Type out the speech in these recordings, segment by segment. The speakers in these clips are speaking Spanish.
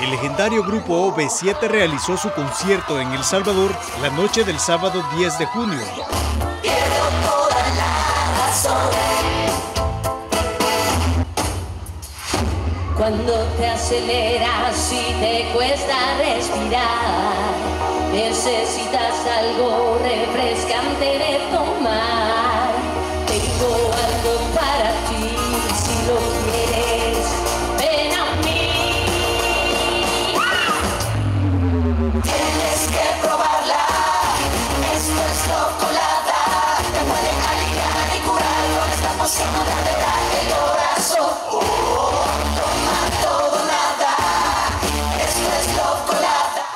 El legendario grupo OV7 realizó su concierto en El Salvador la noche del sábado 10 de junio. Cuando te aceleras y te cuesta respirar, necesitas algo refrescante de tomar.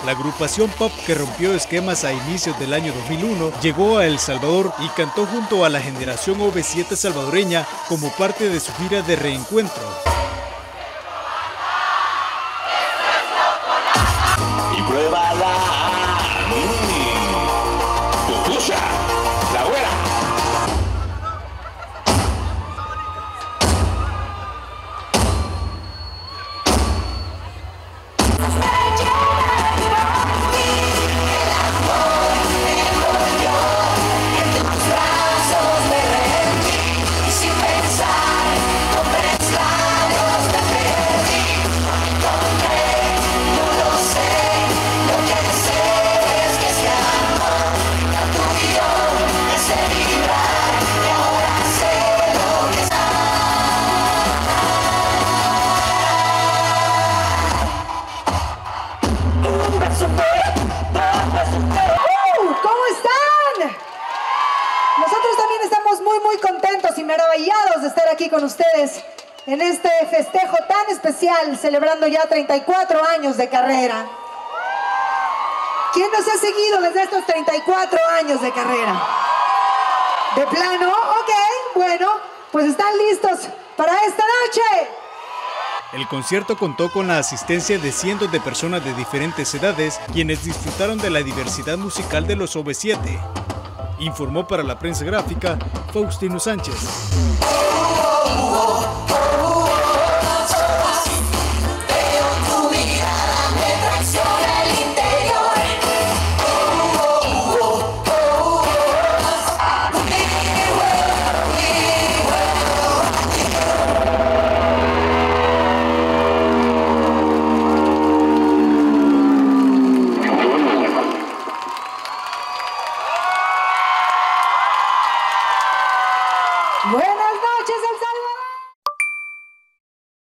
La agrupación pop que rompió esquemas a inicios del año 2001 llegó a El Salvador y cantó junto a la generación OV7 salvadoreña como parte de su gira de reencuentro. Muy, muy contentos y maravillados de estar aquí con ustedes en este festejo tan especial, celebrando ya 34 años de carrera. ¿Quién nos ha seguido desde estos 34 años de carrera? ¿De plano? Ok, bueno, pues están listos para esta noche. El concierto contó con la asistencia de cientos de personas de diferentes edades, quienes disfrutaron de la diversidad musical de los OV7. Informó para la prensa gráfica Faustino Sánchez. Buenas.